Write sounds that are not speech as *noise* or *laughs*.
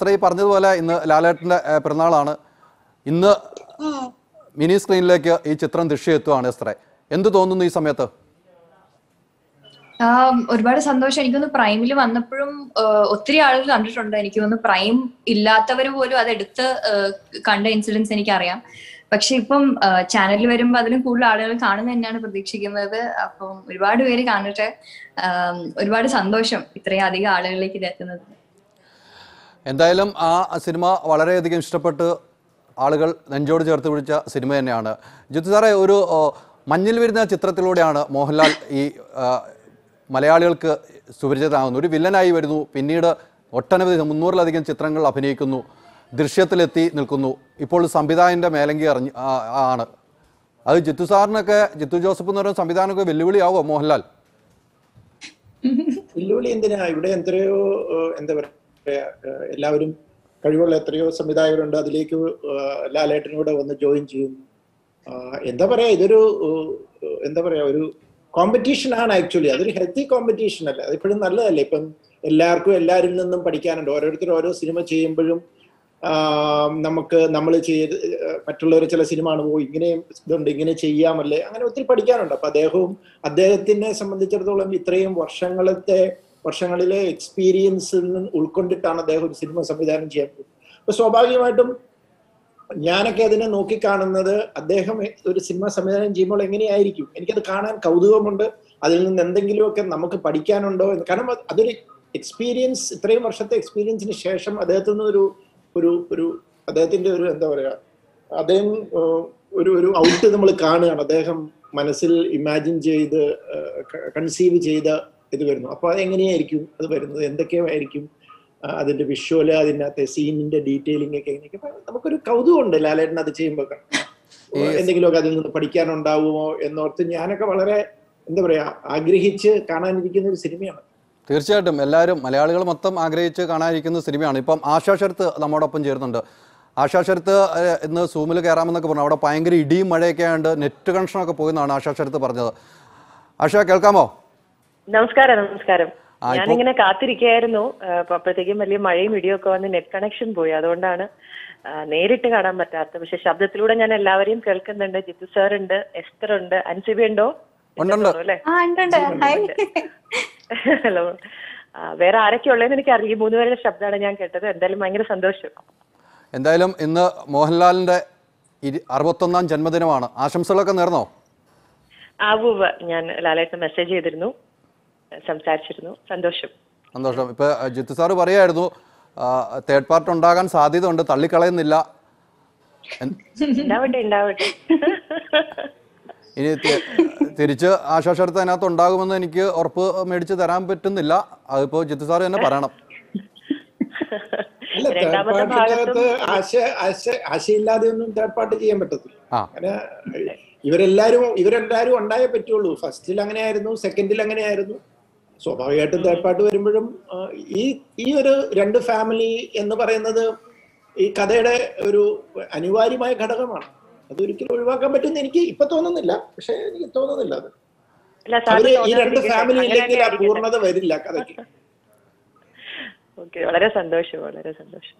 എസ്ര ഈ പറഞ്ഞതുപോലെ ഇന്ന് ലാലേട്ടന്റെ പിറന്നാളാണ്. ഇന്ന് മിനി സ്ക്രീനിലേക്ക് ഈ ചിത്രം ദൃശ്യമെത്തുവാണ് എസ്ത്രേ എന്ത് തോന്നുന്നു ഈ സമയത്ത്? ഒരുപാട് സന്തോഷം. എനിക്കൊന്ന് പ്രൈമിൽ വന്നപ്പോഴും ഒത്തിരി ആളുകൾ കണ്ടിട്ടുണ്ട്. എനിക്ക് തോന്നുന്നു പ്രൈം ഇല്ലാത്തവർ പോലും അതെടുത്ത് കണ്ട ഇൻസിഡൻസ് എനിക്കറിയാം. പക്ഷെ ഇപ്പം ചാനലിൽ വരുമ്പോൾ അതിലും കൂടുതൽ ആളുകൾ കാണുന്ന തന്നെയാണ് പ്രതീക്ഷിക്കുന്നത്. അപ്പം ഒരുപാട് പേര് കാണട്ടെ. ഒരുപാട് സന്തോഷം ഇത്രയും അധികം ആളുകളിലേക്ക് ഇത് എത്തുന്നത്. എന്തായാലും ആ സിനിമ വളരെയധികം ഇഷ്ടപ്പെട്ട് ആളുകൾ നെഞ്ചോട് ചേർത്ത് പിടിച്ച സിനിമ തന്നെയാണ്. ജിത്തു സാറേ ഒരു മഞ്ഞിൽ വരുന്ന ചിത്രത്തിലൂടെയാണ് മോഹൻലാൽ ഈ മലയാളികൾക്ക് സുപരിചിതനാകുന്നു ഒരു വില്ലനായി വരുന്നു പിന്നീട് ഒട്ടനവധി മുന്നൂറിലധികം ചിത്രങ്ങൾ അഭിനയിക്കുന്നു ദൃശ്യത്തിലെത്തി നിൽക്കുന്നു. ഇപ്പോൾ സംവിധായകന്റെ മേലങ്കി അറിഞ്ഞ് ആണ്. അത് ജിത്തു സാറിനൊക്കെ ജിത്തു ജോസഫ് എന്ന് പറയുന്ന സംവിധാനമൊക്കെ വെല്ലുവിളിയാവോ മോഹൻലാൽ? വെല്ലുവിളി എന്തിനാ? ഇവിടെ എന്താ പറയാ ഏഹ്, എല്ലാവരും കഴിവുള്ള എത്രയോ സംവിധായകരുണ്ട്. അതിലേക്ക് ലാലേട്ടനൂടെ വന്ന് ജോയിൻ ചെയ്യും. എന്താ പറയാ ഇതൊരു എന്താ പറയാ ഒരു കോമ്പറ്റീഷൻ ആണ് ആക്ച്വലി അതൊരു ഹെൽത്തി കോമ്പറ്റീഷൻ അല്ല. അതിപ്പോഴും നല്ലതല്ലേ? ഇപ്പം എല്ലാവർക്കും എല്ലാവരിൽ നിന്നും പഠിക്കാനുണ്ട്. ഓരോരുത്തരും ഓരോ സിനിമ ചെയ്യുമ്പോഴും നമുക്ക് നമ്മൾ ചെയ്ത് മറ്റുള്ളവർ ചില സിനിമ പോകും ഇങ്ങനെ ഇതുണ്ട് ഇങ്ങനെ ചെയ്യാമല്ലേ അങ്ങനെ ഒത്തിരി പഠിക്കാനുണ്ട്. അപ്പൊ അദ്ദേഹവും അദ്ദേഹത്തിനെ സംബന്ധിച്ചിടത്തോളം ഇത്രയും വർഷങ്ങളത്തെ വർഷങ്ങളിലെ എക്സ്പീരിയൻസിൽ നിന്ന് ഉൾക്കൊണ്ടിട്ടാണ് അദ്ദേഹം ഒരു സിനിമ സംവിധാനം ചെയ്യാൻ പോകുന്നത്. അപ്പൊ സ്വാഭാവികമായിട്ടും ഞാനൊക്കെ അതിനെ നോക്കിക്കാണുന്നത് അദ്ദേഹം ഒരു സിനിമ സംവിധാനം ചെയ്യുമ്പോൾ എങ്ങനെയായിരിക്കും? എനിക്കത് കാണാൻ കൗതുകമുണ്ട്. അതിൽ നിന്ന് എന്തെങ്കിലുമൊക്കെ നമുക്ക് പഠിക്കാനുണ്ടോ എന്ന്. കാരണം അതൊരു എക്സ്പീരിയൻസ് ഇത്രയും വർഷത്തെ എക്സ്പീരിയൻസിന് ശേഷം അദ്ദേഹത്തിൽ നിന്ന് ഒരു ഒരു ഒരു അദ്ദേഹത്തിന്റെ ഒരു എന്താ പറയാ അദ്ദേഹം ഒരു ഒരു ഔട്ട് നമ്മൾ കാണുകയാണ്. അദ്ദേഹം മനസ്സിൽ ഇമാജിൻ ചെയ്ത് കൺസീവ് ചെയ്ത ഇത് വരുന്നു. അപ്പൊ അതെങ്ങനെയായിരിക്കും? അത് വരുന്നത് എന്തൊക്കെയായിരിക്കും? അതിന്റെ വിഷ്വൽ അതിനകത്തെ സീനിന്റെ ഡീറ്റെയിലിംഗ് ഒക്കെ എങ്ങനെയൊക്കെ? നമുക്കൊരു കൗതുകമുണ്ട് ലാലേട്ടൻ അത് ചെയ്യുമ്പോൾ എന്തെങ്കിലുമൊക്കെ അതിൽ നിന്ന് പഠിക്കാനുണ്ടാവുമോ എന്നോർത്ത് ഞാനൊക്കെ വളരെ എന്താ പറയാ ആഗ്രഹിച്ച് കാണാനിരിക്കുന്ന ഒരു സിനിമയാണ്. തീർച്ചയായിട്ടും. എല്ലാവരും മലയാളികൾ മൊത്തം ആഗ്രഹിച്ച് കാണാനിരിക്കുന്ന സിനിമയാണ്. ഇപ്പം ആശാ ശരത്ത് നമ്മോടൊപ്പം ചേരുന്നുണ്ട്. ആശാ ശരത്ത് ഇന്ന് സൂമിൽ കയറാമെന്നൊക്കെ പറഞ്ഞു. അവിടെ ഭയങ്കര ഇടിയും മഴയൊക്കെ ആയതുകൊണ്ട് നെറ്റ് കണക്ഷനൊക്കെ പോയെന്നാണ് ആശാ ശരത്ത് പറഞ്ഞത്. ആശാ കേൾക്കാമോ? നമസ്കാരം നമസ്കാരം. ഞാനിങ്ങനെ കാത്തിരിക്കുകയായിരുന്നു അപ്പൊ അപ്പോഴത്തേക്കും വലിയ മഴയും ഇടിയും ഒക്കെ വന്ന് നെറ്റ് കണക്ഷൻ പോയി. അതുകൊണ്ടാണ് നേരിട്ട് കാണാൻ പറ്റാത്ത പക്ഷെ ശബ്ദത്തിലൂടെ ഞാൻ എല്ലാവരെയും കേൾക്കുന്നുണ്ട്. ജിത്തു സാർ ഉണ്ട് എസ്തർ ഉണ്ട്. അൻസിബി ഉണ്ടോ? ഹലോ. വേറെ ആരൊക്കെ ഉള്ളതെന്ന് എനിക്ക് അറിയാം ഈ മൂന്നുപേരുടെ ശബ്ദമാണ് ഞാൻ കേട്ടത്. എന്തായാലും ഭയങ്കര സന്തോഷം. എന്തായാലും ഇന്ന് മോഹൻലാലിന്റെ അറുപത്തൊന്നാം ജന്മദിനമാണ്. ആശംസകളൊക്കെ നേർന്നോ? ആ ഞാൻ ലാലേട്ടന് മെസ്സേജ് ചെയ്തിരുന്നു. സംസാരിച്ചിരുന്നു. സന്തോഷം. സന്തോഷം. ഇപ്പൊ ജിത്തു സാറ് പറയായിരുന്നു തേർഡ് പാർട്ട് ഉണ്ടാകാൻ സാധ്യത ഉണ്ട് തള്ളിക്കളയുന്നില്ല ഇനി തിരിച്ച് ആശാശരത്ത് അതിനകത്ത് ഉണ്ടാകുമെന്ന് എനിക്ക് ഉറപ്പ് മേടിച്ച് തരാൻ പറ്റുന്നില്ല. അതിപ്പോ ജിത്തു സാറ് തന്നെ പറയണം. ആശയില്ലാതെ ഒന്നും തേർഡ് പാർട്ടി ചെയ്യാൻ പറ്റത്തില്ല. ഇവരെല്ലാരും ഇവരെല്ലാരും ഉണ്ടായേ പറ്റുള്ളൂ. ഫസ്റ്റിൽ അങ്ങനെയായിരുന്നു സെക്കൻഡിൽ അങ്ങനെയായിരുന്നു. സ്വാഭാവികമായിട്ടും തേർഡ് പാർട്ടി വരുമ്പോഴും ഈ ഈ ഒരു രണ്ട് ഫാമിലി എന്ന് പറയുന്നത് ഈ കഥയുടെ ഒരു അനിവാര്യമായ ഘടകമാണ്. അതൊരിക്കലും ഒഴിവാക്കാൻ പറ്റുമെന്ന് എനിക്ക് ഇപ്പൊ തോന്നുന്നില്ല. പക്ഷെ എനിക്ക് തോന്നുന്നില്ല അത്. അവർ ഈ രണ്ട്. ഫാമിലി ഇല്ലെങ്കിൽ ആ. പൂർണത വരില്ല കഥയ്ക്ക്. *laughs* ഓക്കെ വളരെ സന്തോഷം വളരെ സന്തോഷം.